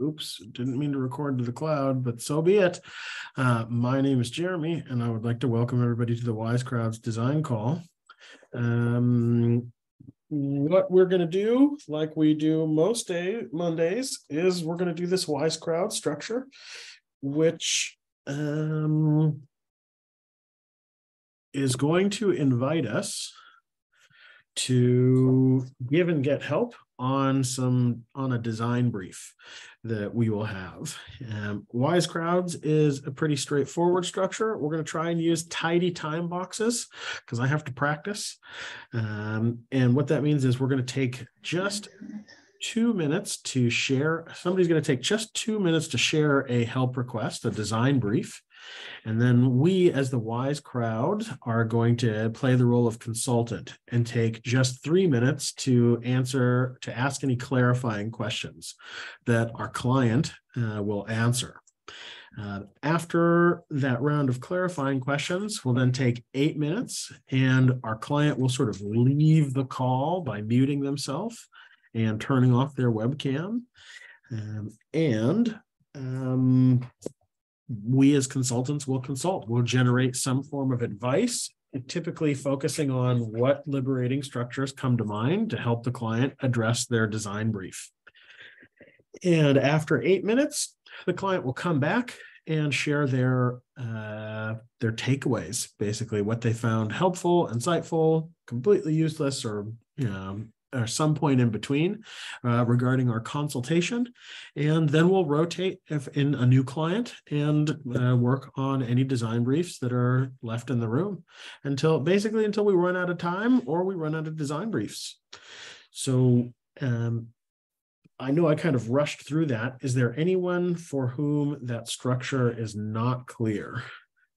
Oops, didn't mean to record to the cloud, but so be it. Uh, my name is Jeremy, and I would like to welcome everybody to the Wise Crowds Design Call. Um, what we're going to do, like we do most day Mondays, is we're going to do this Wise Crowd structure, which um, is going to invite us to give and get help on some on a design brief that we will have. Um, Wise Crowds is a pretty straightforward structure. We're going to try and use tidy time boxes because I have to practice. Um, and what that means is we're going to take just two minutes to share. Somebody's going to take just two minutes to share a help request, a design brief. And then we, as the wise crowd, are going to play the role of consultant and take just three minutes to answer, to ask any clarifying questions that our client uh, will answer. Uh, after that round of clarifying questions, we'll then take eight minutes and our client will sort of leave the call by muting themselves and turning off their webcam. Um, and um, we as consultants will consult. We'll generate some form of advice, typically focusing on what liberating structures come to mind to help the client address their design brief. And after eight minutes, the client will come back and share their uh, their takeaways, basically what they found helpful, insightful, completely useless, or you know, or some point in between uh, regarding our consultation. And then we'll rotate in a new client and uh, work on any design briefs that are left in the room until basically until we run out of time or we run out of design briefs. So um, I know I kind of rushed through that. Is there anyone for whom that structure is not clear?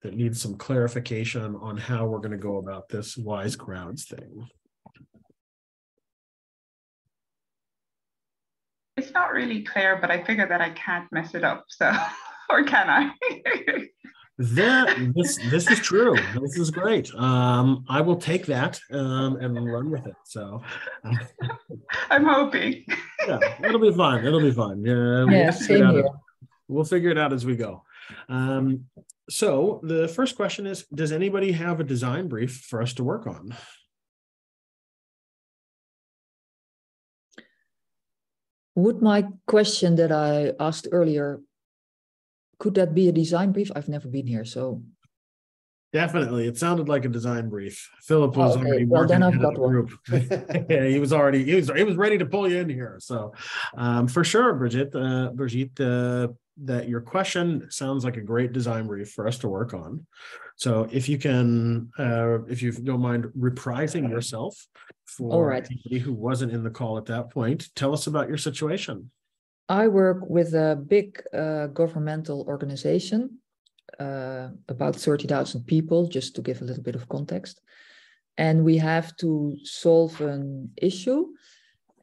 That needs some clarification on how we're going to go about this wise crowds thing. Not really clear, but I figure that I can't mess it up. So, or can I? that this this is true. This is great. Um, I will take that um, and run with it. So, I'm hoping. yeah, it'll be fine. It'll be fine. Yeah, yeah same here. We'll figure it out as we go. Um, so the first question is: Does anybody have a design brief for us to work on? Would my question that I asked earlier, could that be a design brief? I've never been here, so. Definitely, it sounded like a design brief. Philip was Oh, okay. already Well, working then I've got of the group. yeah, he was already he was he was ready to pull you in here. So, um, for sure, Brigitte, uh, Brigitte, uh, that your question sounds like a great design brief for us to work on. So, if you can, uh, if you don't mind reprising yourself for All right. anybody who wasn't in the call at that point, tell us about your situation. I work with a big uh, governmental organization, uh, about 30,000 people, just to give a little bit of context. And we have to solve an issue.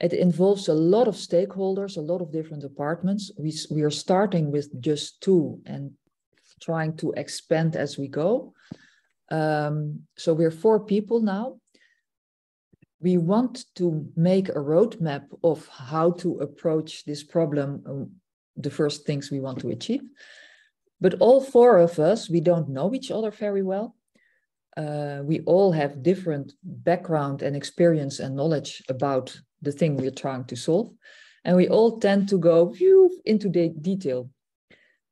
It involves a lot of stakeholders, a lot of different departments. We, we are starting with just two and trying to expand as we go. Um, so we're four people now. We want to make a roadmap of how to approach this problem, um, the first things we want to achieve. But all four of us, we don't know each other very well. Uh, we all have different background and experience and knowledge about the thing we're trying to solve. And we all tend to go into the detail,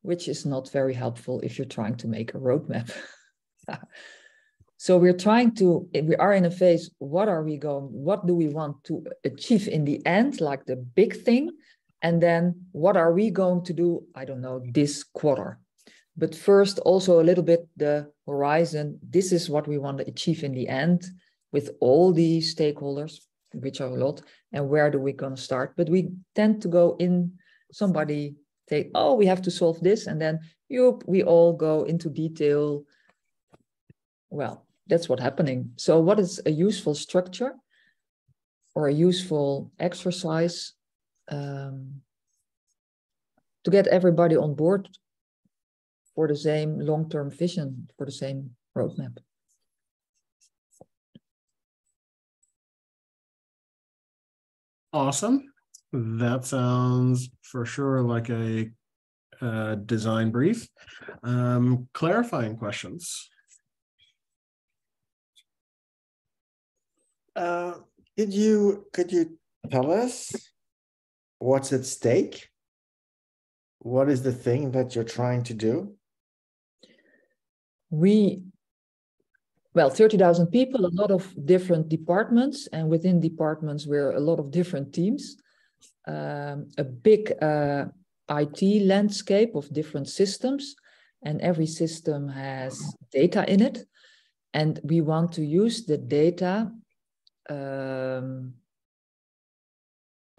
which is not very helpful if you're trying to make a roadmap. so we're trying to, we are in a phase, what are we going, what do we want to achieve in the end, like the big thing? And then what are we going to do, I don't know, this quarter? But first, also a little bit the horizon. This is what we want to achieve in the end with all the stakeholders, which are a lot, and where do we to start? But we tend to go in, somebody say, oh, we have to solve this, and then you, we all go into detail. Well, that's what's happening. So, what is a useful structure or a useful exercise um, to get everybody on board for the same long-term vision, for the same roadmap. Awesome. That sounds for sure like a, a design brief. Um, clarifying questions. Uh, could you, could you tell us what's at stake? What is the thing that you're trying to do? We, well, 30,000 people, a lot of different departments, and within departments, we're a lot of different teams. Um, a big uh, IT landscape of different systems, and every system has data in it. And we want to use the data um,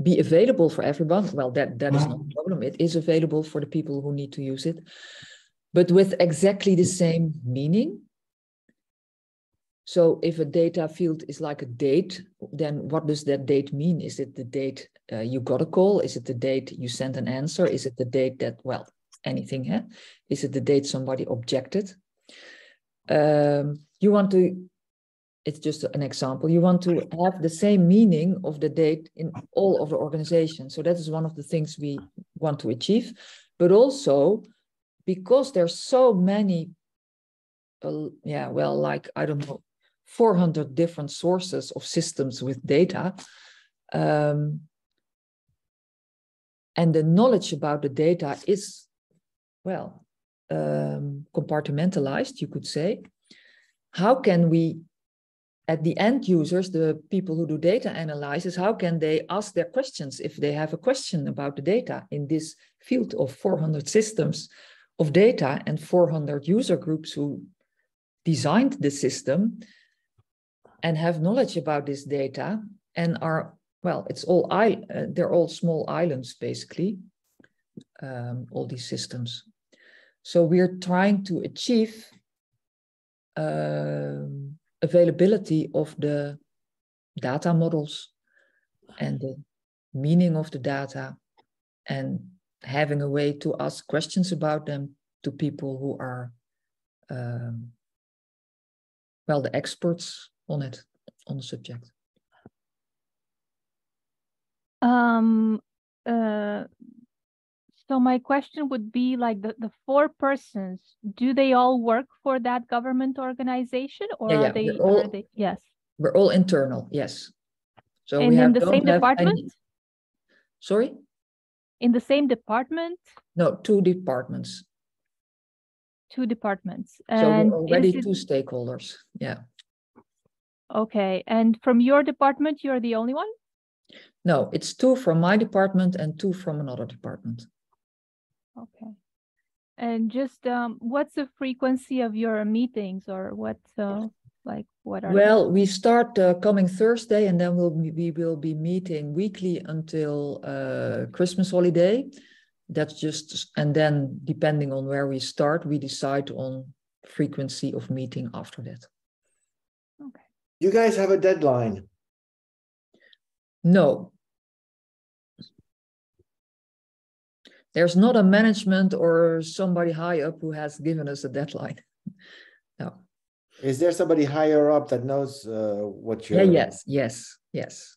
be available for everyone. Well, that, that is not a problem. It is available for the people who need to use it, but with exactly the same meaning. So if a data field is like a date, then what does that date mean? Is it the date uh, you got a call? Is it the date you sent an answer? Is it the date that, well, anything, huh? Is it the date somebody objected? Um, you want to it's just an example. You want to have the same meaning of the date in all of the organizations. So that is one of the things we want to achieve. But also because there's so many, uh, yeah, well, like, I don't know, 400 different sources of systems with data. Um, and the knowledge about the data is, well, um, compartmentalized, you could say. How can we at the end users, the people who do data analysis, how can they ask their questions if they have a question about the data in this field of 400 systems of data and 400 user groups who designed the system and have knowledge about this data and are well it's all uh, they're all small islands basically um, all these systems. So we're trying to achieve um, availability of the data models and the meaning of the data and having a way to ask questions about them to people who are um, well the experts on it on the subject? Um uh so my question would be like the, the four persons, do they all work for that government organization or Yeah, yeah, are they, all- are they, yes. we're all internal yes. So And we in have, the same department? any, sorry? In the same department, no two departments. Two departments. so we're already it- two stakeholders yeah Okay, and from your department, you're the only one? no it's two from my department and two from another department Okay. And just, um, what's the frequency of your meetings or what, uh, like, what are? they? Well, we start uh, coming Thursday, and then we'll we will be meeting weekly until uh, Christmas holiday. That's just, and then depending on where we start, we decide on frequency of meeting after that. You guys have a deadline. No. There's not a management or somebody high up who has given us a deadline. No. Is there somebody higher up that knows uh, what you're? yes, yes, yes.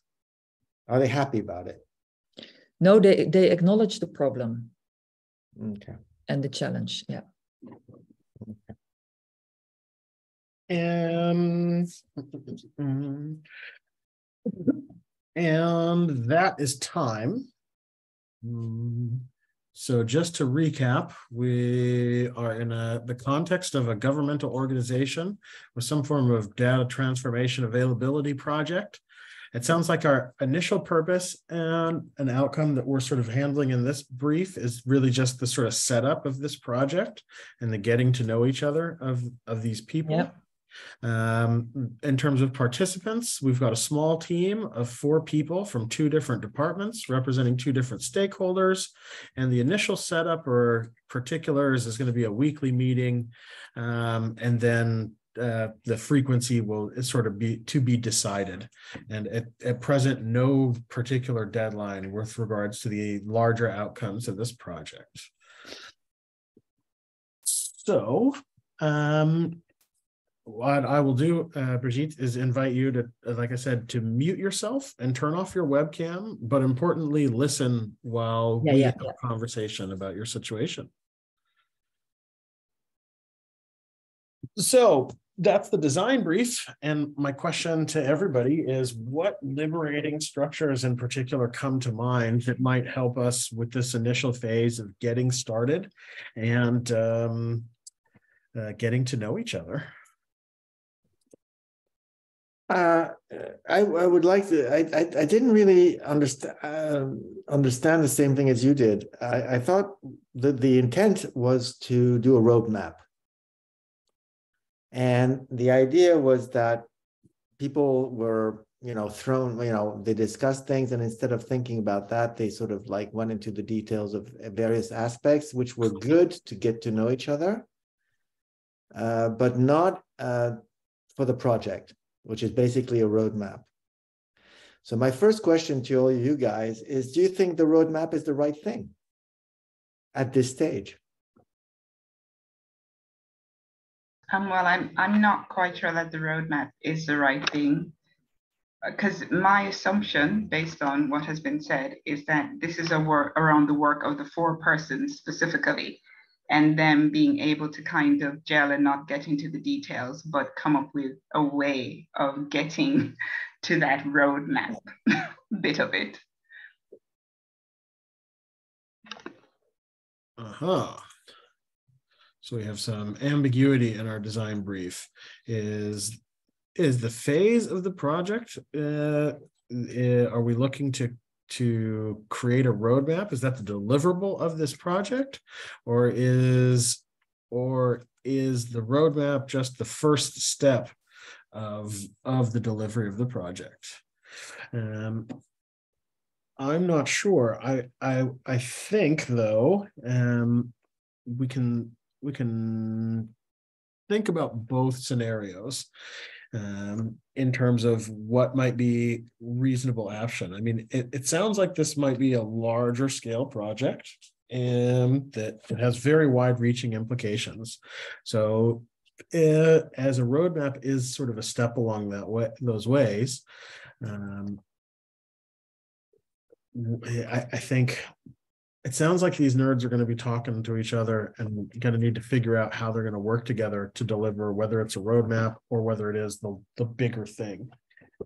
Are they happy about it? No, they they acknowledge the problem Okay. and the challenge. Yeah. And and that is time. Hmm. So just to recap, we are in a, the context of a governmental organization with some form of data transformation availability project. It sounds like our initial purpose and an outcome that we're sort of handling in this brief is really just the sort of setup of this project and the getting to know each other of, of these people. Yeah. Um, in terms of participants, we've got a small team of four people from two different departments representing two different stakeholders. And the initial setup or particulars is going to be a weekly meeting. Um, and then uh, the frequency will sort of be to be decided. And at, at present, no particular deadline with regards to the larger outcomes of this project. So, um, what I will do, uh, Brigitte, is invite you to, like I said, to mute yourself and turn off your webcam, but importantly, listen while Yeah, we yeah, have a conversation about your situation. So that's the design brief. And my question to everybody is what liberating structures in particular come to mind that might help us with this initial phase of getting started and um, uh, getting to know each other? Uh, I, I would like to, I, I, I didn't really understand, um, understand the same thing as you did. I, I thought that the intent was to do a roadmap. And the idea was that people were, you know, thrown, you know, they discussed things and instead of thinking about that, they sort of like went into the details of various aspects, which were good to get to know each other, uh, but not uh, for the project which is basically a roadmap. So my first question to all of you guys is, do you think the roadmap is the right thing at this stage? Um, well, I'm I'm not quite sure that the roadmap is the right thing. Because my assumption, based on what has been said, is that this is a work around the work of the four persons specifically and them being able to kind of gel and not get into the details, but come up with a way of getting to that roadmap bit of it. Uh-huh. So we have some ambiguity in our design brief. Is is the phase of the project uh, uh, are we looking to to create a roadmap? Is that the deliverable of this project, or is or is the roadmap just the first step of of the delivery of the project? Um, I'm not sure. I I I think though, um, we can we can think about both scenarios um, in terms of what might be reasonable action. I mean, it, it sounds like this might be a larger scale project and that it has very wide reaching implications. So uh, as a roadmap is sort of a step along that way, those ways. Um, I, I think it sounds like these nerds are going to be talking to each other and going to need to figure out how they're going to work together to deliver whether it's a roadmap or whether it is the the bigger thing.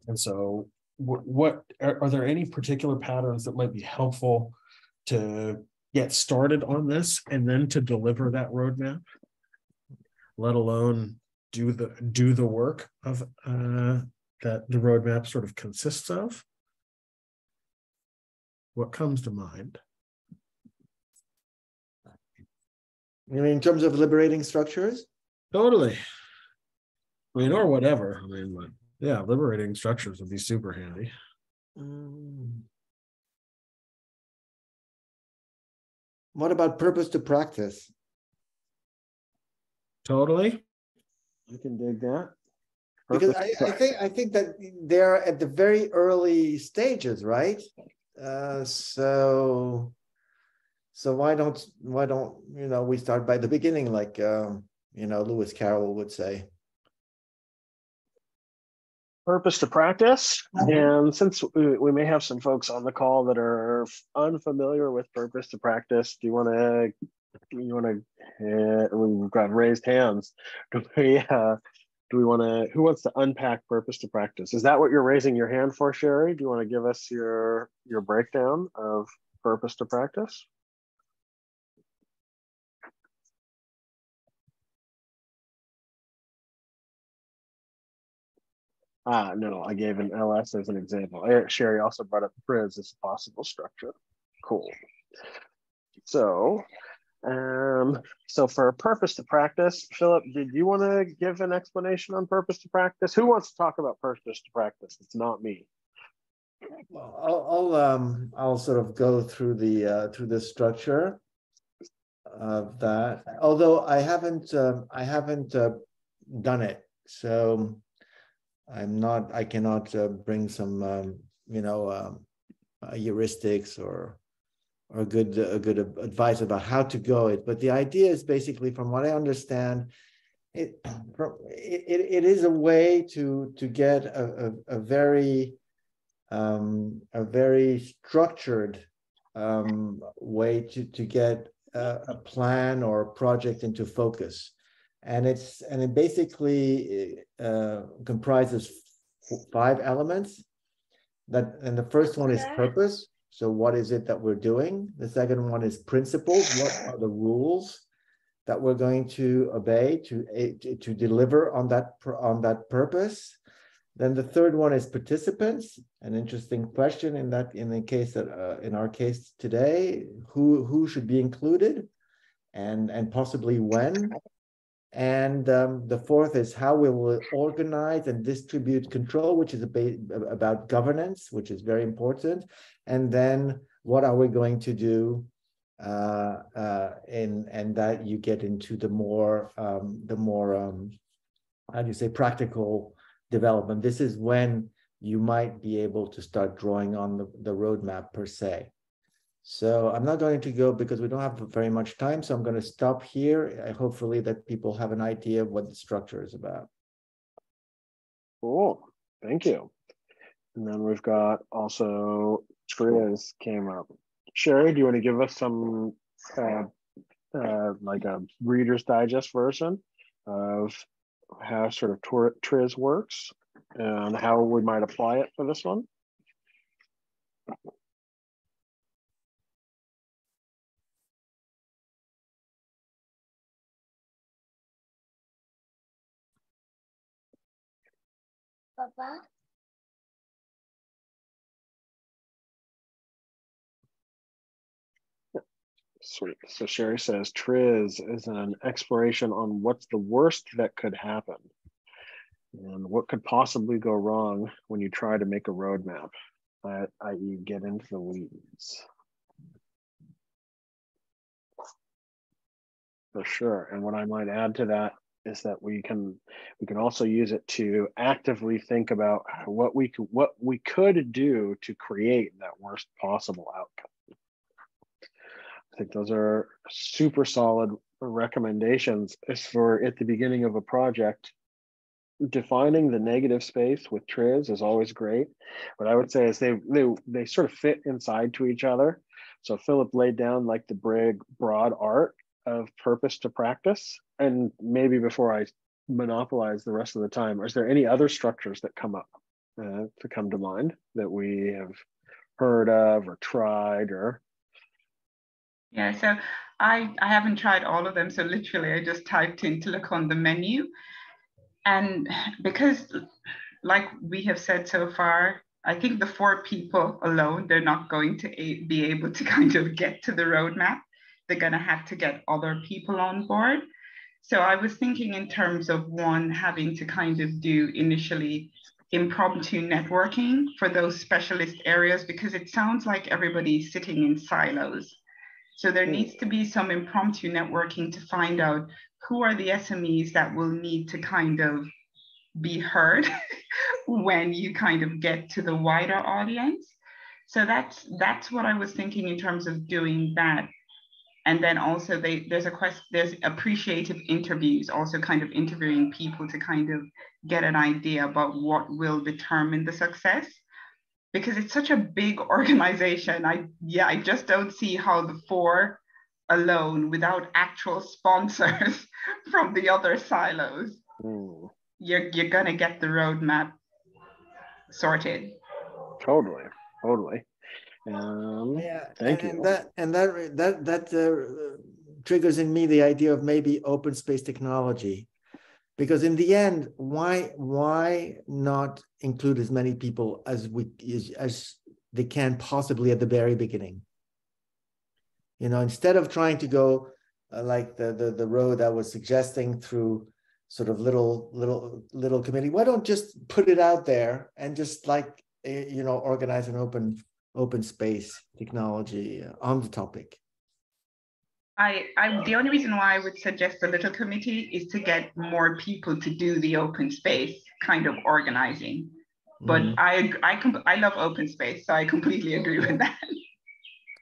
And so what, what are, are there any particular patterns that might be helpful to get started on this and then to deliver that roadmap? Let alone do the do the work of uh that the roadmap sort of consists of? What comes to mind You mean in terms of liberating structures? Totally. I mean, or whatever. I mean, but yeah, liberating structures would be super handy. Mm. What about purpose to practice? Totally. I can dig that. Because I, I think I think that they're at the very early stages, right? Uh, so so why don't why don't you know we start by the beginning, like um, you know Lewis Carroll would say. purpose to practice. Mhm. And since we, we may have some folks on the call that are unfamiliar with purpose to practice, do you want to, you want to, uh, we've got raised hands. Do we, uh, do we want to, who wants to unpack purpose to practice? Is that what you're raising your hand for, Sherry? Do you want to give us your, your breakdown of purpose to practice? Ah, no, I gave an LS as an example. Eric Sherry also brought up TRIZ as a possible structure. Cool. So, um, so for purpose to practice, Philip, did you want to give an explanation on purpose to practice? Who wants to talk about purpose to practice? It's not me. I'll, I'll um I'll sort of go through the uh, through the structure of that. Although I haven't um I haven't uh, done it, so I'm not I cannot uh, bring some um, you know um, uh, heuristics or or good a good advice about how to go it. But the idea is basically, from what I understand, it, it, it is a way to to get a, a, a very um, a very structured um, way to to get a, a, plan or a project into focus, and it's and it basically uh, comprises five elements. That and the first one is purpose. So what is it that we're doing? The second one is principles. What are the rules? that we're going to obey to, to deliver on that, on that purpose. Then the third one is participants. An interesting question in that in the case that uh, in our case today, who who should be included, and and possibly when. And um, the fourth is how we will organize and distribute control, which is about governance, which is very important. And then what are we going to do uh, uh, and and that you get into the more um, the more um, how do you say practical development. This is when you might be able to start drawing on the, the roadmap per se. So I'm not going to go because we don't have very much time. So I'm going to stop here. Hopefully that people have an idea of what the structure is about. Cool. Thank you. And then we've got also Triz came up. Sherry, do you want to give us some uh, uh, like a Reader's Digest version of how sort of TRIZ works and how we might apply it for this one? Papa? Sweet. So Sherry says Triz is an exploration on what's the worst that could happen and what could possibly go wrong when you try to make a roadmap, i.e., get into the weeds. For sure. And what I might add to that is that we can we can also use it to actively think about what we could what we could do to create that worst possible outcome I think those are super solid recommendations as for at the beginning of a project. Defining the negative space with TRIZ is always great. What I would say is they they they sort of fit inside to each other. So Philip laid down like the big broad art of purpose to practice. And maybe before I monopolize the rest of the time, is there any other structures that come up uh, to come to mind that we have heard of or tried or yeah, so I, I haven't tried all of them. So literally I just typed in to look on the menu. And because like we have said so far, I think the four people alone, they're not going to be able to kind of get to the roadmap. They're going to have to get other people on board. So I was thinking in terms of one having to kind of do initially impromptu networking for those specialist areas because it sounds like everybody's sitting in silos so there hmm. needs to be some impromptu networking to find out who are the SMEs that will need to kind of be heard when you kind of get to the wider audience. So that's that's what I was thinking in terms of doing that. And then also they, there's a quest, there's appreciative interviews, also kind of interviewing people to kind of get an idea about what will determine the success because it's such a big organization. I yeah, I just don't see how the four alone without actual sponsors from the other silos. Mm. You're you're gonna get the roadmap sorted. Totally, totally. Um, yeah, thank and, you. that and that that that uh, triggers in me the idea of maybe open space technology because in the end why why not include as many people as we as, as they can possibly at the very beginning you know instead of trying to go uh, like the, the the road that was suggesting through sort of little little little committee why don't just put it out there and just like eh, you know organize an open open space technology on the topic I, I, the only reason why I would suggest a little committee is to get more people to do the open space kind of organizing. But mm. I, I, I love open space, so I completely agree with that.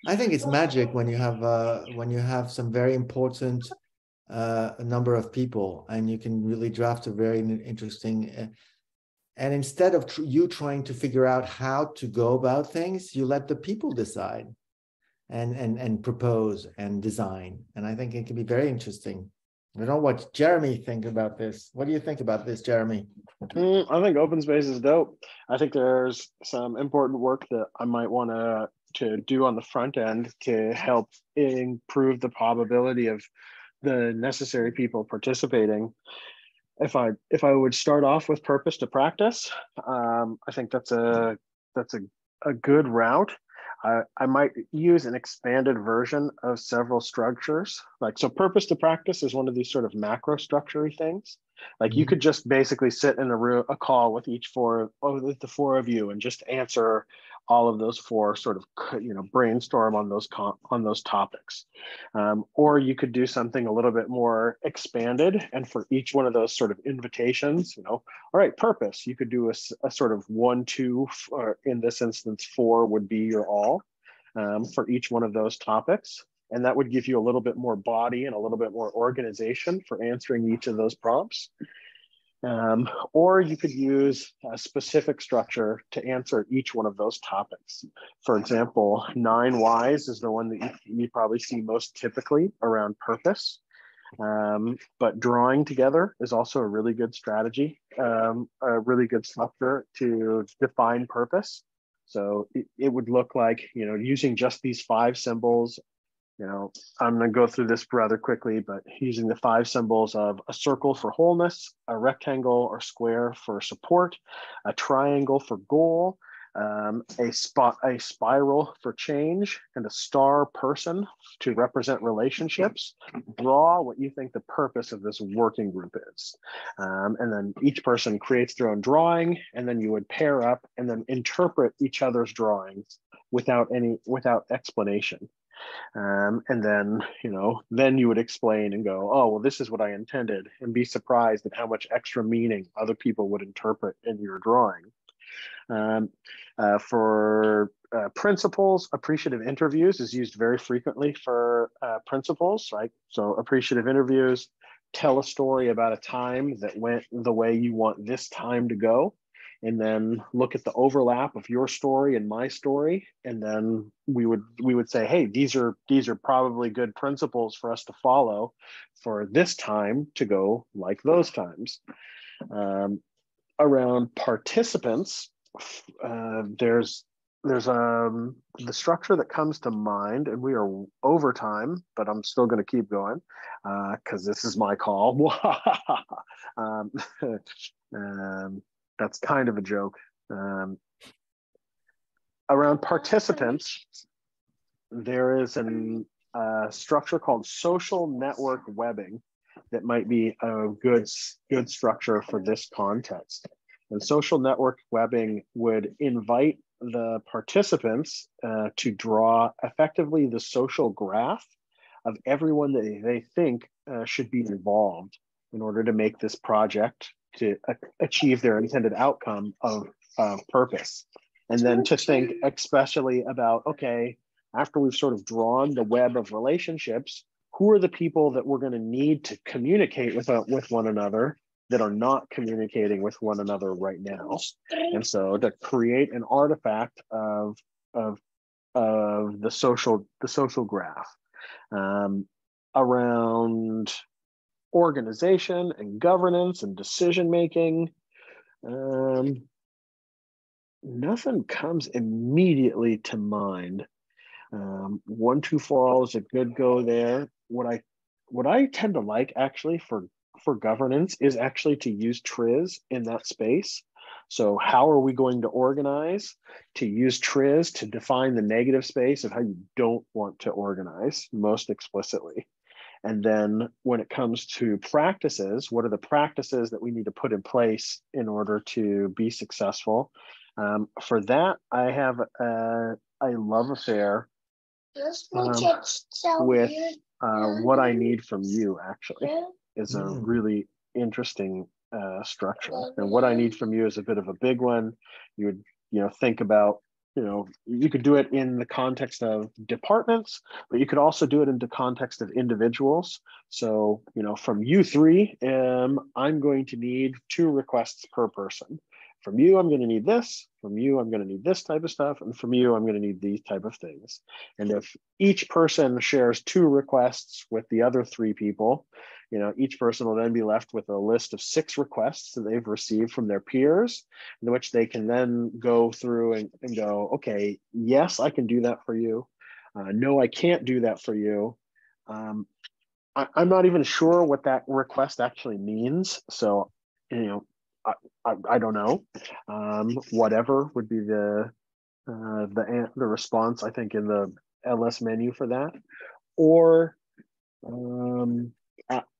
I think it's magic when you have uh, when you have some very important uh, number of people and you can really draft a very interesting uh, and instead of tr- you trying to figure out how to go about things you let the people decide and and and propose and design. And i think it can be very interesting. I don't know what jeremy think about this. What do you think about this jeremy? Mm, i think open space is dope. I think there's some important work that i might want to to do on the front end to help improve the probability of the necessary people participating if i if i would start off with purpose to practice um, i think that's a that's a, a good route. I, I might use an expanded version of several structures. Like so purpose to practice is one of these sort of macro structure things. Like you mm-hmm. could just basically sit in a room a call with each four with the four of you and just answer all of those four sort of you know brainstorm on those on those topics. Um, or you could do something a little bit more expanded and for each one of those sort of invitations you know all right purpose. You could do a, a sort of one two or in this instance four would be your all um, for each one of those topics. And that would give you a little bit more body and a little bit more organization for answering each of those prompts um, or you could use a specific structure to answer each one of those topics. For example, nine whys is the one that you, you probably see most typically around purpose. Um, but drawing together is also a really good strategy, um, a really good structure to define purpose. So it, it would look like, you know, using just these five symbols you know, I'm going to go through this rather quickly, but using the five symbols of a circle for wholeness, a rectangle or square for support, a triangle for goal, um, a spot, a spiral for change, and a star person to represent relationships. Draw what you think the purpose of this working group is, um, and then each person creates their own drawing, and then you would pair up and then interpret each other's drawings without any without explanation. Um, and then, you know, then you would explain and go, oh, well, this is what I intended, and be surprised at how much extra meaning other people would interpret in your drawing. Um, uh, for uh, principles, appreciative interviews is used very frequently for uh, principles, right? So appreciative interviews tell a story about a time that went the way you want this time to go and then look at the overlap of your story and my story. And then we would we would say hey these are these are probably good principles for us to follow for this time to go like those times. Um, around participants uh, there's there's um the structure that comes to mind and we are over time but i'm still going to keep going because uh, this is my call. Um, um, that's kind of a joke. Um, around participants, there is a uh, structure called social network webbing that might be a good, good structure for this context. And social network webbing would invite the participants uh, to draw effectively the social graph of everyone that they think uh, should be involved in order to make this project to achieve their intended outcome of purpose. And then to think especially about, okay, after we've sort of drawn the web of relationships, who are the people that we're going to need to communicate with, uh, with one another that are not communicating with one another right now? And so to create an artifact of, of, of the social the social graph um, around organization and governance and decision making. Um, nothing comes immediately to mind. Um, one two four all is a good go there. What I what I tend to like actually for for governance is actually to use Triz in that space. So how are we going to organize to use Triz to define the negative space of how you don't want to organize most explicitly? And then when it comes to practices, what are the practices that we need to put in place in order to be successful? Um, for that, I have a, a love affair um, with uh, what I need from you, actually, is a mm. really interesting uh, structure. And what I need from you is a bit of a big one. You would, you know, think about you know, you could do it in the context of departments, but you could also do it in the context of individuals. So, you know, from you three, um, I'm going to need two requests per person. From you, I'm going to need this. From you, I'm going to need this type of stuff. And from you, I'm going to need these type of things. And if each person shares two requests with the other three people, you know, each person will then be left with a list of six requests that they've received from their peers, in which they can then go through and, and go, okay, yes, I can do that for you. Uh, no, I can't do that for you. Um, I, am not even sure what that request actually means. So, you know, I, I, I don't know. Um, whatever would be the uh, the the response I think in the LS menu for that, or um,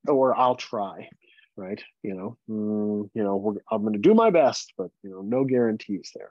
or I'll try, right? You know, mm, you know, I'm going to do my best, but you know, no guarantees there.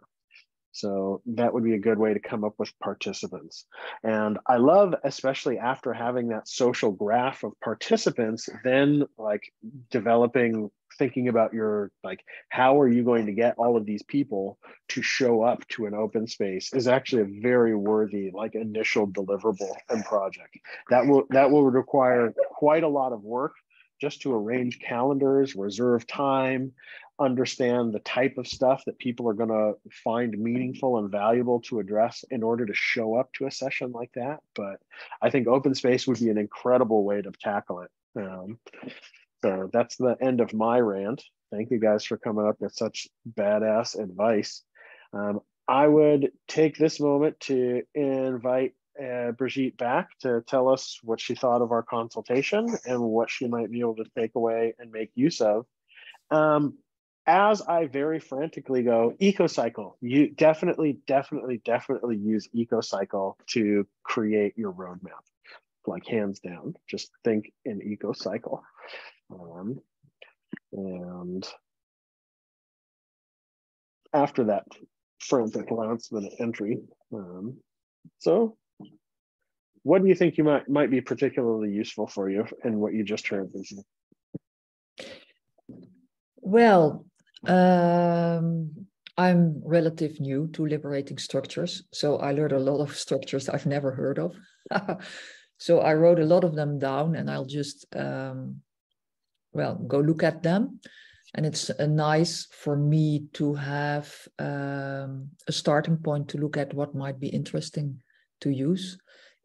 So that would be a good way to come up with participants. And I love, especially after having that social graph of participants, then like developing, thinking about your, like, how are you going to get all of these people to show up to an open space is actually a very worthy, like initial deliverable and project. That will, that will require quite a lot of work just to arrange calendars, reserve time, understand the type of stuff that people are going to find meaningful and valuable to address in order to show up to a session like that. But I think open space would be an incredible way to tackle it. Um, so that's the end of my rant. Thank you guys for coming up with such badass advice. Um, I would take this moment to invite uh, Brigitte back to tell us what she thought of our consultation and what she might be able to take away and make use of. Um, as I very frantically go, EcoCycle, you definitely, definitely, definitely use EcoCycle to create your roadmap. Like hands down, just think in EcoCycle. Um, and after that frantic announcement entry, um, so what do you think you might might be particularly useful for you in what you just heard? Lisa? Well, um, I'm relative new to liberating structures, so I learned a lot of structures I've never heard of. so I wrote a lot of them down, and I'll just um, well go look at them. And it's uh, nice for me to have um, a starting point to look at what might be interesting to use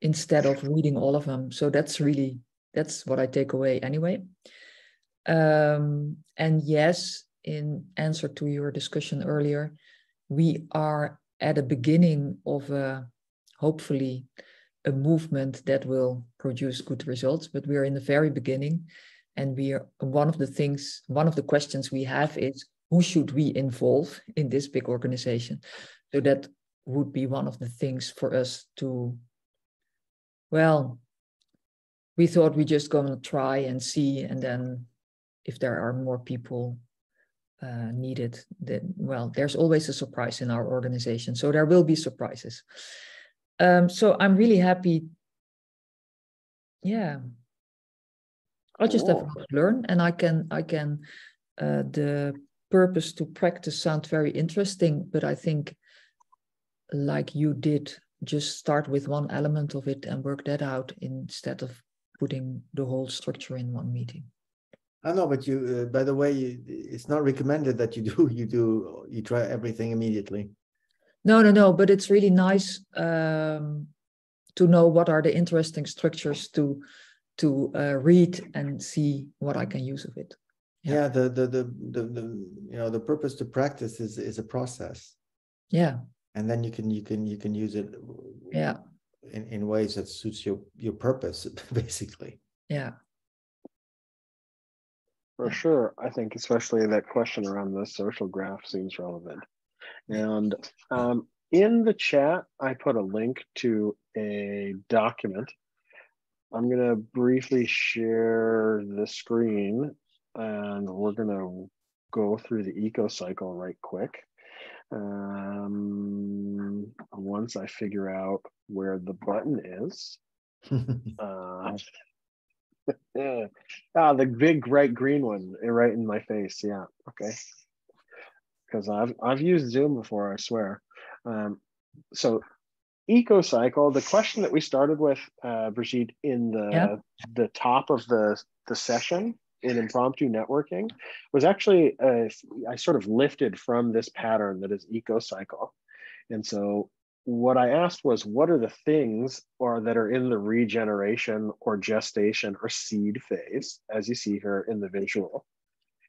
instead of reading all of them. So that's really that's what I take away anyway. Um, and yes, in answer to your discussion earlier, we are at the beginning of a hopefully a movement that will produce good results, but we are in the very beginning. And we are one of the things, one of the questions we have is who should we involve in this big organization? So that would be one of the things for us to, well, we thought we just going to try and see, and then if there are more people uh, needed, then well, there's always a surprise in our organization. So there will be surprises. Um, so I'm really happy. Yeah, I just cool. have to learn, and I can I can. Uh, the purpose to practice sound very interesting, but I think, like you did, just start with one element of it and work that out instead of putting the whole structure in one meeting. I know, but you. Uh, by the way, you, it's not recommended that you do. You do. You try everything immediately. No, no, no. But it's really nice um, to know what are the interesting structures to to uh, read and see what I can use of it. Yeah. yeah, the, the the the the you know the purpose to practice is is a process. Yeah. And then you can you can you can use it. Yeah. In in ways that suits your your purpose, basically. Yeah. For sure. I think especially that question around the social graph seems relevant. And um, in the chat, I put a link to a document. I'm going to briefly share the screen and we're going to go through the eco cycle right quick. Um, once I figure out where the button is. uh, yeah. Ah, the big bright green one eh, right in my face. Yeah. Okay. Because I've I've used Zoom before, I swear. Um, so eco cycle, the question that we started with, uh, Brigitte, in the Yeah. the top of the the session in impromptu networking was actually I sort of lifted from this pattern that is eco cycle, and so what I asked was, what are the things or that are in the regeneration or gestation or seed phase, as you see here in the visual,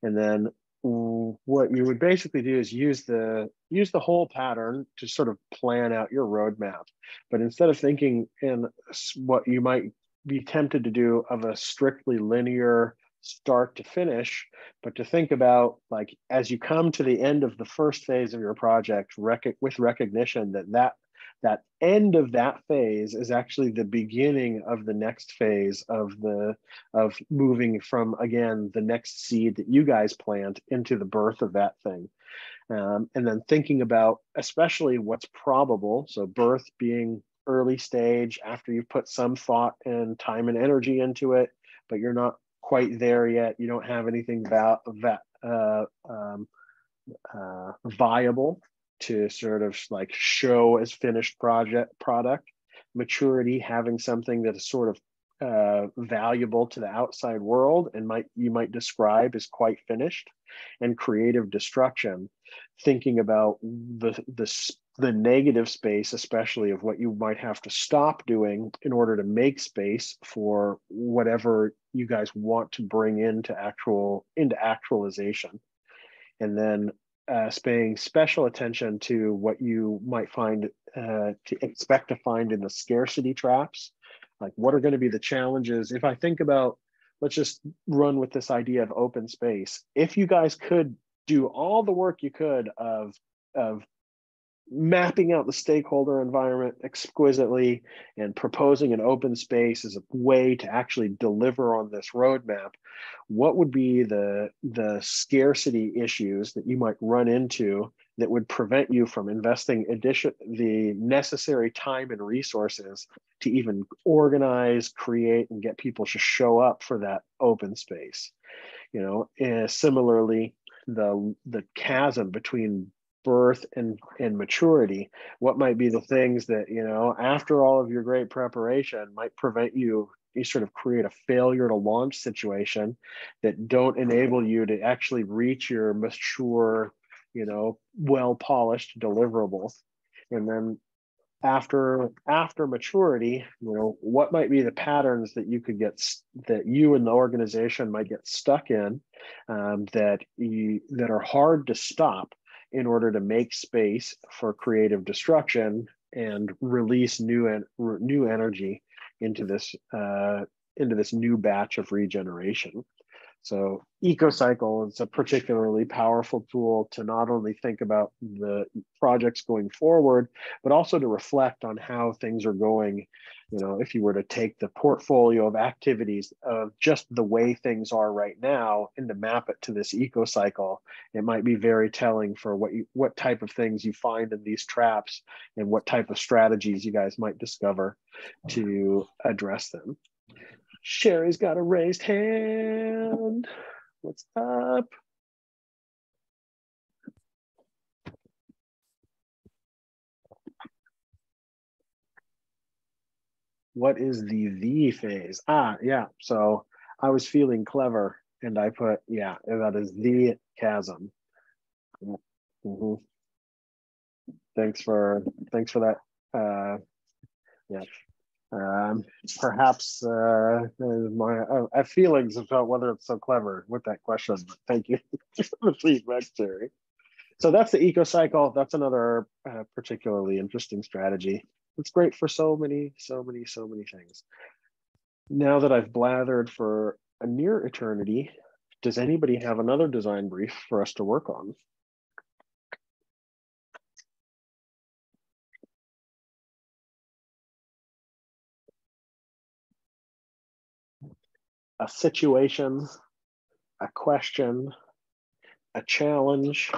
and then what you would basically do is use the use the whole pattern to sort of plan out your roadmap. But instead of thinking in what you might be tempted to do of a strictly linear start to finish, but to think about like as you come to the end of the first phase of your project, rec- with recognition that that that end of that phase is actually the beginning of the next phase of the of moving from again the next seed that you guys plant into the birth of that thing. Um, and then thinking about especially what's probable so birth being early stage after you've put some thought and time and energy into it but you're not quite there yet. You don't have anything about that uh, um, uh, viable to sort of like show as finished project product. Maturity having something that is sort of uh, valuable to the outside world and might you might describe as quite finished and creative destruction thinking about the the the negative space especially of what you might have to stop doing in order to make space for whatever you guys want to bring into actual into actualization and then uh, paying special attention to what you might find uh, to expect to find in the scarcity traps. Like, what are going to be the challenges? If I think about, let's just run with this idea of open space. If you guys could do all the work you could of of mapping out the stakeholder environment exquisitely and proposing an open space as a way to actually deliver on this roadmap what would be the the scarcity issues that you might run into that would prevent you from investing addition the necessary time and resources to even organize create and get people to show up for that open space. You know and similarly the the chasm between birth and and maturity what might be the things that you know after all of your great preparation might prevent you you sort of create a failure to launch situation that don't enable you to actually reach your mature you know well polished deliverables and then after after maturity you know what might be the patterns that you could get that you and the organization might get stuck in um, that you that are hard to stop in order to make space for creative destruction and release new and new energy into this uh, into this new batch of regeneration. So EcoCycle is a particularly powerful tool to not only think about the projects going forward, but also to reflect on how things are going. You know, if you were to take the portfolio of activities of just the way things are right now and to map it to this EcoCycle, it might be very telling for what you what type of things you find in these traps and what type of strategies you guys might discover to address them. Sherry's got a raised hand. What's up? What is the the phase? Ah, yeah. So I was feeling clever and I put, yeah, that is the chasm. Mhm. Thanks for thanks for that. Uh, yeah. Um, perhaps uh, my uh, I feelings about whether it's so clever with that question. But thank you for the feedback, Terry. So that's the eco cycle. That's another uh, particularly interesting strategy. It's great for so many, so many, so many things. Now that I've blathered for a near eternity, does anybody have another design brief for us to work on? A situation, a question, a challenge.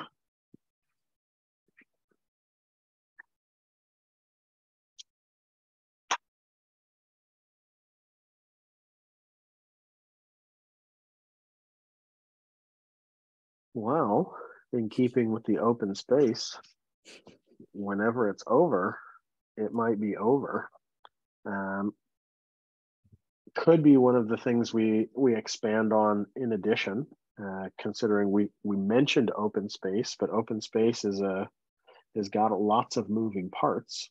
Well, in keeping with the open space, whenever it's over, it might be over. Um, could be one of the things we we expand on in addition, uh, considering we we mentioned open space, but open space is a has got lots of moving parts.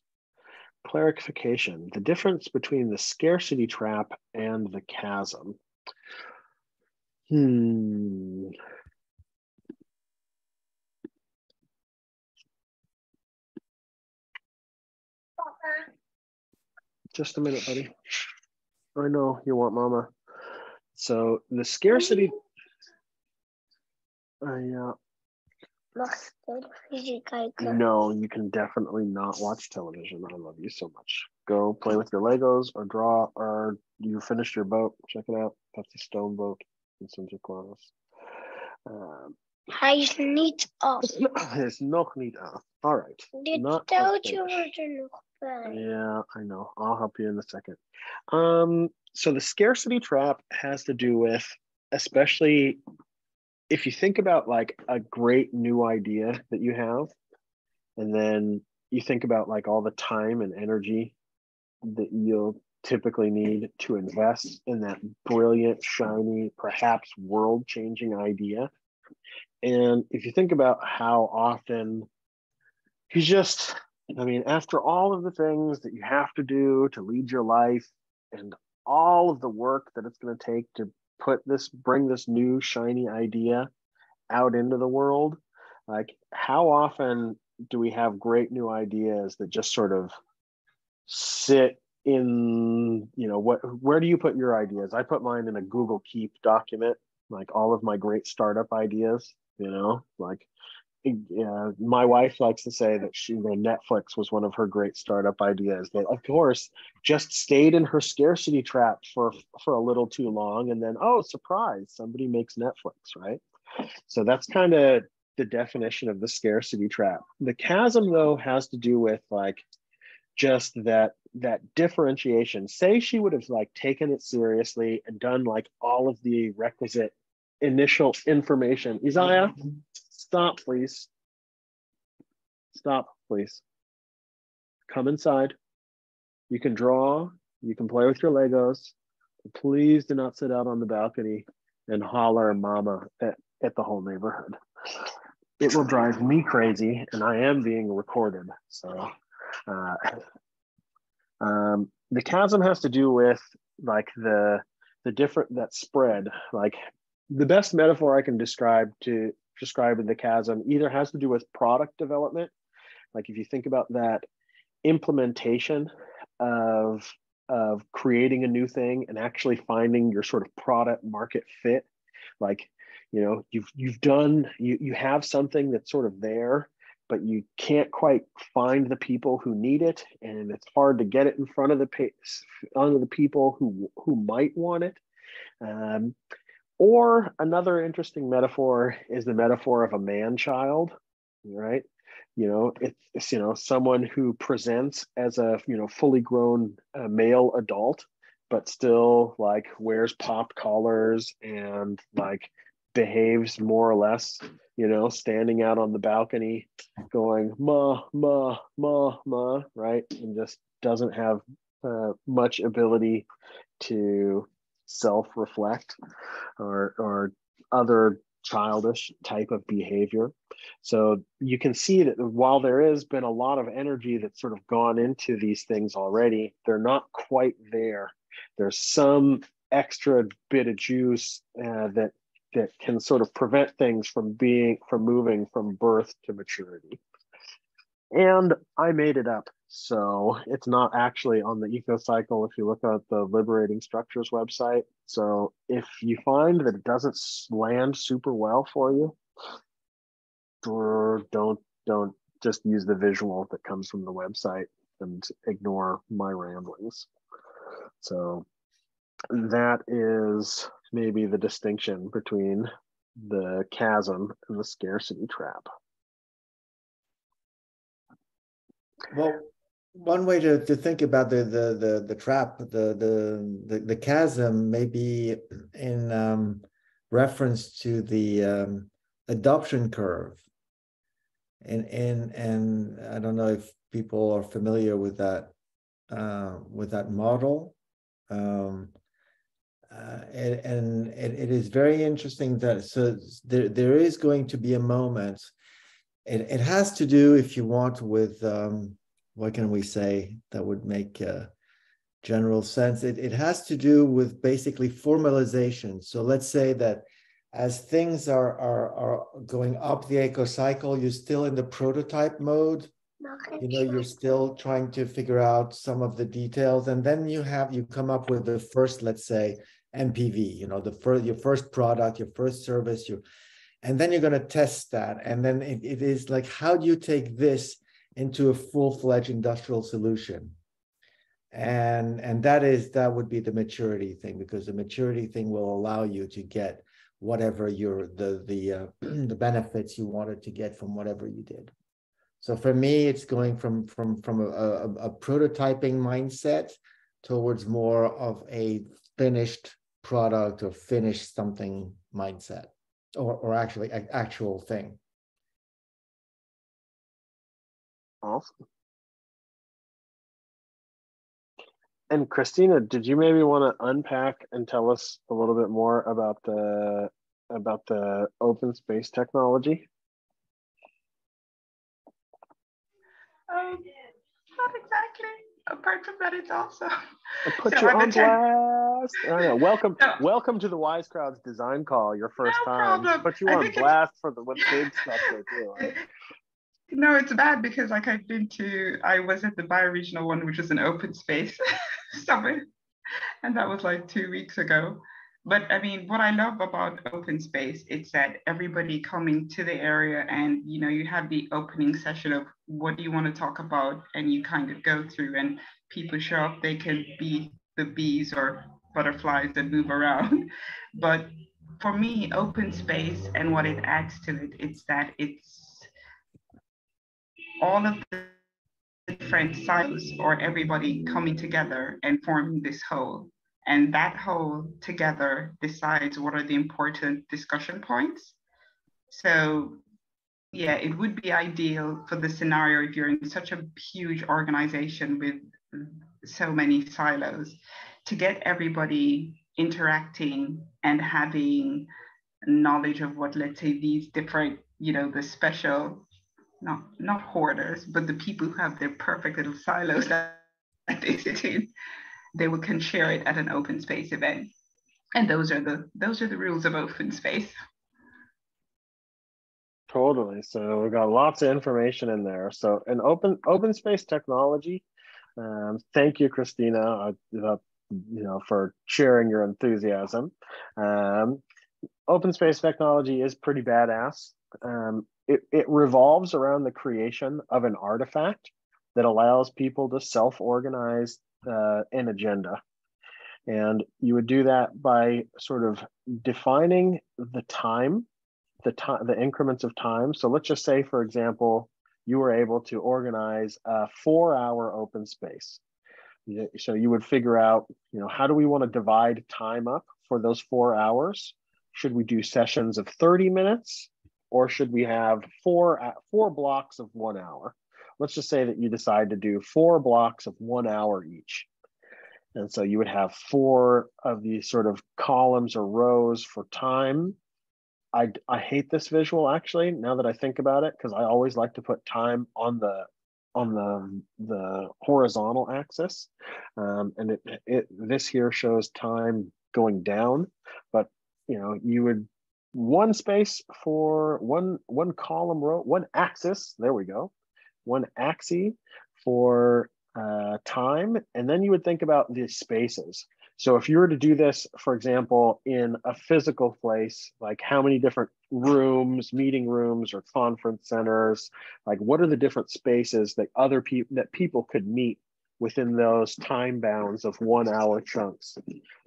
Clarification: the difference between the scarcity trap and the chasm. Hmm. Just a minute, buddy. I know you want mama. So the scarcity. Uh, yeah. No, you can definitely not watch television. I love you so much. Go play with your Legos or draw, or you finished your boat. Check it out. That's a stone boat in Santa Claus. Um, Hij is niet af. Hij is nog niet af. All right. Dit Not touwtje wordt er nog Yeah, I know. I'll help you in a second. Um, so the scarcity trap has to do with, especially if you think about like a great new idea that you have, and then you think about like all the time and energy that you'll typically need to invest in that brilliant, shiny, perhaps world changing idea. And if you think about how often you just I mean, after all of the things that you have to do to lead your life and all of the work that it's going to take to put this, bring this new shiny idea out into the world, like how often do we have great new ideas that just sort of sit in, you know, what, where do you put your ideas? I put mine in a Google Keep document, like all of my great startup ideas, you know, like yeah, my wife likes to say that she, you know, Netflix was one of her great startup ideas. That, of course, just stayed in her scarcity trap for for a little too long, and then oh, surprise, somebody makes Netflix, right? So that's kind of the definition of the scarcity trap. The chasm, though, has to do with like just that that differentiation. Say she would have like taken it seriously and done like all of the requisite initial information. Isaiah, stop, please. Stop, please. Come inside. You can draw, you can play with your Legos. Please do not sit out on the balcony and holler mama at, at the whole neighborhood. It will drive me crazy, and I am being recorded. So, uh, um, the chasm has to do with like the the different that spread. Like the best metaphor I can describe to describe the chasm either has to do with product development, like if you think about that implementation of of creating a new thing and actually finding your sort of product market fit like you know you've you've done you you have something that's sort of there but you can't quite find the people who need it and it's hard to get it in front of the onto the people who who might want it. Um, or another interesting metaphor is the metaphor of a man child right? You know it's you know someone who presents as a you know fully grown uh, male adult but still like wears pop collars and like behaves more or less you know standing out on the balcony going ma ma ma ma right? And just doesn't have uh, much ability to self-reflect or or other childish type of behavior. So you can see that while there has been a lot of energy that's sort of gone into these things already, they're not quite there. There's some extra bit of juice uh, that that can sort of prevent things from being from moving from birth to maturity. And I made it up. So it's not actually on the ecocycle if you look at the Liberating Structures website. So if you find that it doesn't land super well for you, don't don't just use the visual that comes from the website and ignore my ramblings. So that is maybe the distinction between the chasm and the scarcity trap. Well, one way to, to think about the the the, the trap, the, the the the chasm, may be in um, reference to the um, adoption curve. and and and I don't know if people are familiar with that uh, with that model. Um, uh, and, and it, it is very interesting that so there, there is going to be a moment it, it has to do if you want with um, what can we say that would make uh, general sense? It, it has to do with basically formalization. So let's say that as things are, are, are going up the eco cycle you're still in the prototype mode. You know you're still trying to figure out some of the details and then you have you come up with the first let's say mpv you know the first your first product your first service you and then you're going to test that. And then it, it is like how do you take this into a full-fledged industrial solution and and that is that would be the maturity thing because the maturity thing will allow you to get whatever your the the uh, the benefits you wanted to get from whatever you did so for me, it's going from from from a, a, a prototyping mindset towards more of a finished product or finished something mindset, or or actually a, actual thing. Awesome. And Christina, did you maybe want to unpack and tell us a little bit more about the about the open space technology? Um, not exactly. Apart from that, it's also. I put So you on blast. I know. Welcome, No. welcome to the Wise Crowds design call. Your first No time. problem. Put you I on it's- blast for the with big stuff they do. Right? No, it's bad because like I've been to, I was at the bioregional one, which was an open space summit, and that was like two weeks ago. But I mean, what I love about open space, it's that everybody coming to the area and you know, you have the opening session of what do you want to talk about, and you kind of go through and people show up, they can be the bees or butterflies that move around. But for me, open space and what it adds to it, it's that it's all of the different silos or everybody coming together and forming this whole. And that whole together decides what are the important discussion points. So yeah, it would be ideal for the scenario if you're in such a huge organization with so many silos to get everybody interacting and having knowledge of what let's say these different you know the special not not hoarders but the people who have their perfect little silos that, they sit in they will can share it at an open space event and those are the those are the rules of open space Totally. So we've got lots of information in there. So an open open space technology. Um, thank you, Christina, uh, you know, for sharing your enthusiasm. Um, open space technology is pretty badass. Um, it, it revolves around the creation of an artifact that allows people to self-organize uh, an agenda. And you would do that by sort of defining the time the time the increments of time. So let's just say for example you were able to organize a four hour open space. So you would figure out you know how do we want to divide time up for those four hours? Should we do sessions of 30 minutes or should we have four uh, four blocks of one hour? Let's just say that you decide to do four blocks of one hour each. And so you would have four of these sort of columns or rows for time. I, I hate this visual actually now that I think about it because I always like to put time on the on the the horizontal axis. Um, and it, it this here shows time going down but you know you would one space for one one column row one axis there we go one axis for uh, time and then you would think about the spaces so if you were to do this, for example, in a physical place, like how many different rooms, meeting rooms or conference centers, like what are the different spaces that other people that people could meet within those time bounds of one hour chunks.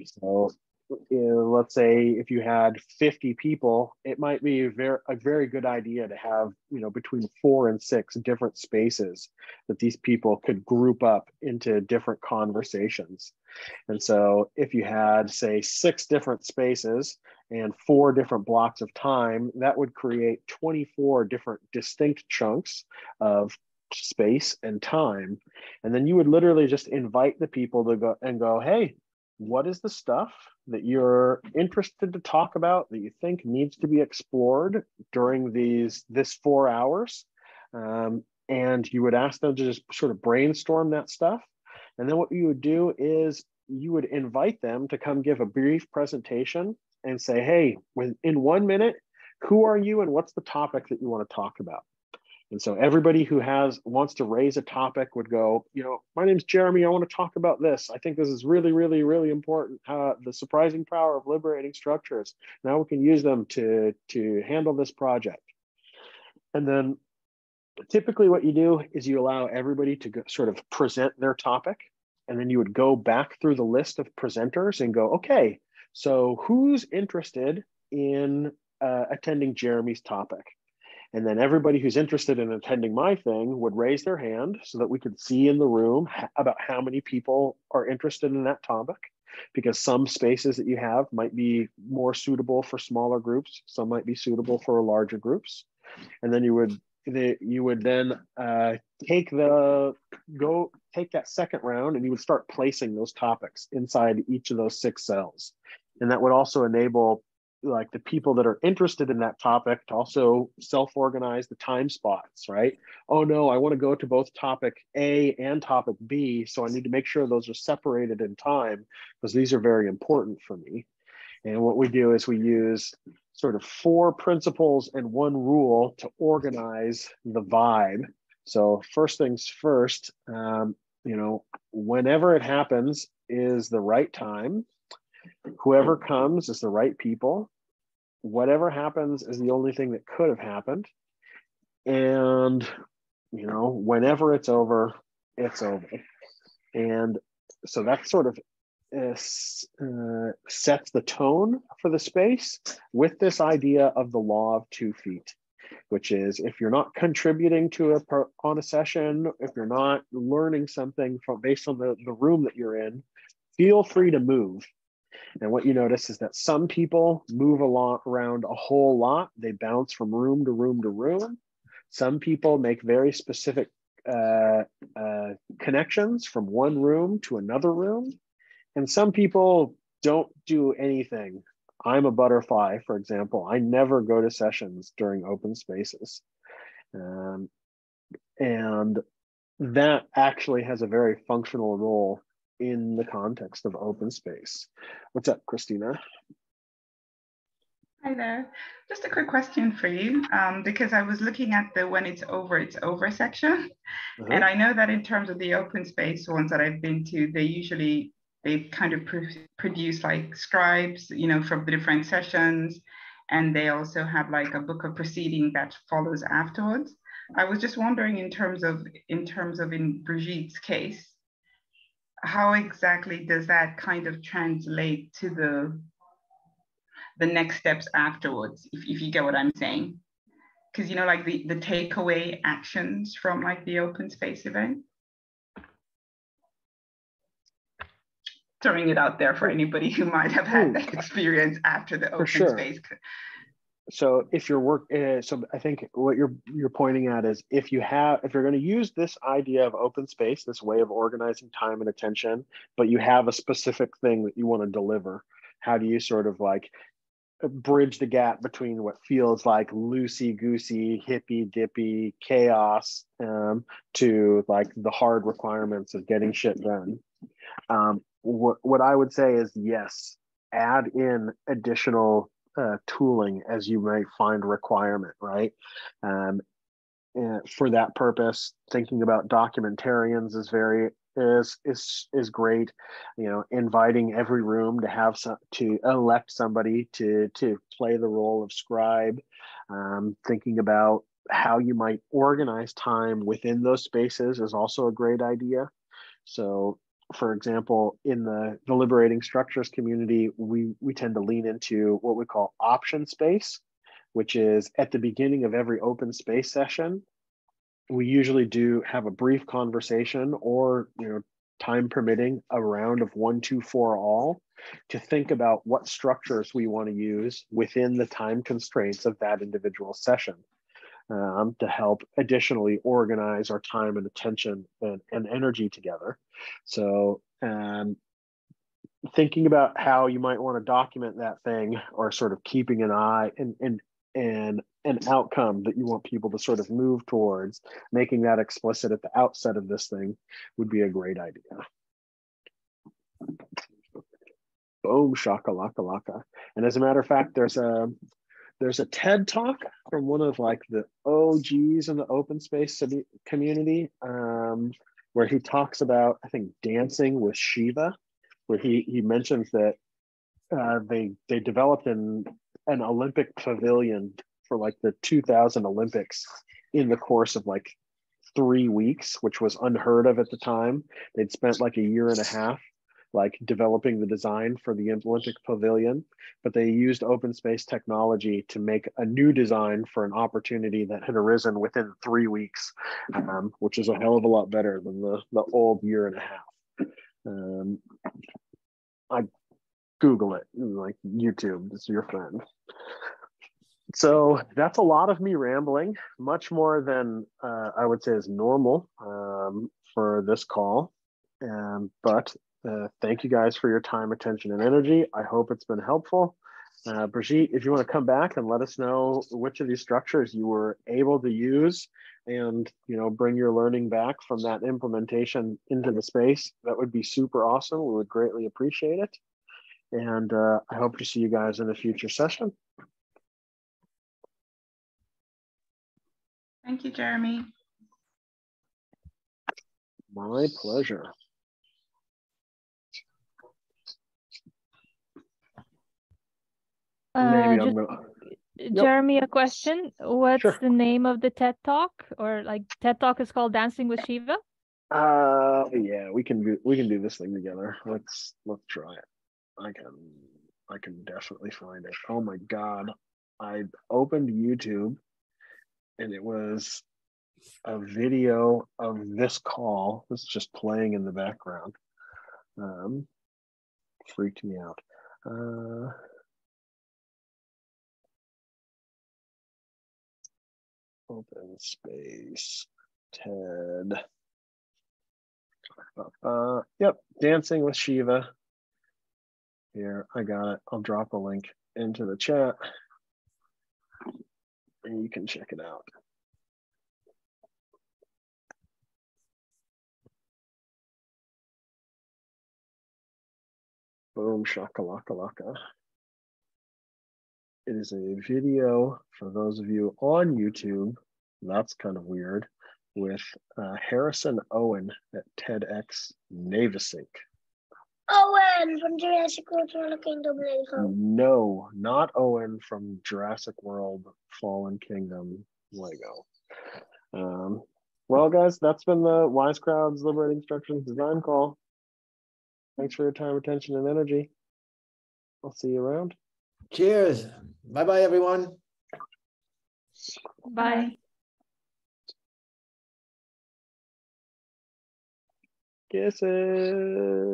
So uh, let's say if you had 50 people, it might be a very, a very good idea to have, you know, between four and six different spaces that these people could group up into different conversations. And so if you had, say, six different spaces and four different blocks of time, that would create 24 different distinct chunks of space and time. And then you would literally just invite the people to go and go, hey, what is the stuff that you're interested to talk about that you think needs to be explored during these this four hours? Um, and you would ask them to just sort of brainstorm that stuff. And then what you would do is you would invite them to come give a brief presentation and say hey in one minute who are you and what's the topic that you want to talk about and so everybody who has wants to raise a topic would go, you know, my name's Jeremy. I want to talk about this. I think this is really, really, really important. Uh, the surprising power of liberating structures. Now we can use them to to handle this project. And then typically what you do is you allow everybody to go, sort of present their topic. And then you would go back through the list of presenters and go, okay, so who's interested in uh, attending Jeremy's topic? And then everybody who's interested in attending my thing would raise their hand so that we could see in the room about how many people are interested in that topic. Because some spaces that you have might be more suitable for smaller groups, some might be suitable for larger groups. And then you would the, you would then uh, take the go take that second round and you would start placing those topics inside each of those six cells and that would also enable like the people that are interested in that topic to also self-organize the time spots right? Oh no i want to go to both topic a and topic b so i need to make sure those are separated in time because these are very important for me. And what we do is we use sort of four principles and one rule to organize the vibe. So first things first um, you know whenever it happens is the right time whoever comes is the right people. Whatever happens is the only thing that could have happened. And you know whenever it's over it's over. And so that sort of uh, sets the tone for the space with this idea of the law of two feet which is if you're not contributing to a on a session if you're not learning something from based on the, the room that you're in feel free to move and what you notice is that some people move a lot around a whole lot. They bounce from room to room to room. Some people make very specific uh, uh, connections from one room to another room. And some people don't do anything. I'm a butterfly, for example. I never go to sessions during open spaces. Um, and that actually has a very functional role in the context of open space. What's up, Christina? Hi there. Just a quick question for you, um, because I was looking at the when it's over, it's over section. Uh -huh. And I know that in terms of the open space ones that I've been to, they usually, they kind of pr produce like scribes, you know, from the different sessions. And they also have like a book of proceeding that follows afterwards. I was just wondering in terms of, in terms of in Brigitte's case, how exactly does that kind of translate to the the next steps afterwards if, if you get what i'm saying? Because you know like the the takeaway actions from like the open space event? Throwing it out there for anybody who might have had that experience after the open sure. space so if your work uh, so i think what you're you're pointing at is if you have if you're going to use this idea of open space this way of organizing time and attention but you have a specific thing that you want to deliver how do you sort of like bridge the gap between what feels like loosey goosey hippy dippy chaos um, to like the hard requirements of getting shit done? Um, what, what i would say is yes add in additional uh, tooling as you might find requirement, right? Um, and for that purpose, thinking about documentarians is very is is is great. You know, inviting every room to have some to elect somebody to to play the role of scribe. Um, thinking about how you might organize time within those spaces is also a great idea. So for example, in the Liberating Structures community, we, we tend to lean into what we call option space, which is at the beginning of every open space session, we usually do have a brief conversation or, you know, time permitting, a round of one, two, four all to think about what structures we want to use within the time constraints of that individual session um, to help additionally organize our time and attention and, and energy together. So um, thinking about how you might want to document that thing or sort of keeping an eye and, and, and an outcome that you want people to sort of move towards, making that explicit at the outset of this thing would be a great idea. Boom, shaka laka laka. And as a matter of fact, there's a there's a TED talk from one of like the OGs in the open space community um, where he talks about, I think, dancing with Shiva, where he, he mentions that uh, they, they developed an, an Olympic pavilion for like the 2000 Olympics in the course of like three weeks, which was unheard of at the time. They'd spent like a year and a half like developing the design for the Olympic Pavilion, but they used open space technology to make a new design for an opportunity that had arisen within three weeks, um, which is a hell of a lot better than the, the old year and a half. Um, I Google it, like YouTube is your friend. So that's a lot of me rambling, much more than uh, I would say is normal um, for this call. Um, but uh, thank you guys for your time, attention, and energy. I hope it's been helpful. Uh, Brigitte, if you want to come back and let us know which of these structures you were able to use and you know bring your learning back from that implementation into the space, that would be super awesome. We would greatly appreciate it. And uh, I hope to see you guys in a future session. Thank you, Jeremy. My pleasure. Uh, just, Jeremy, a question. What's sure. the name of the TED Talk? Or like TED Talk is called Dancing with Shiva? Uh yeah, we can do we can do this thing together. Let's let's try it. I can I can definitely find it. Oh my god. I opened YouTube and it was a video of this call. This is just playing in the background. Um freaked me out. Uh Open space, TED. Uh, yep, Dancing with Shiva. Here, I got it. I'll drop a link into the chat and you can check it out. Boom, shakalaka laka. It is a video for those of you on YouTube. That's kind of weird with uh, Harrison Owen at TEDx Navesink. Owen from Jurassic World Fallen Kingdom Lego. No, not Owen from Jurassic World Fallen Kingdom Lego. Um, well, guys, that's been the Wise Crowds Liberating Structures Design Call. Thanks for your time, attention, and energy. I'll see you around. Cheers. Bye bye, everyone. Bye. Kisses.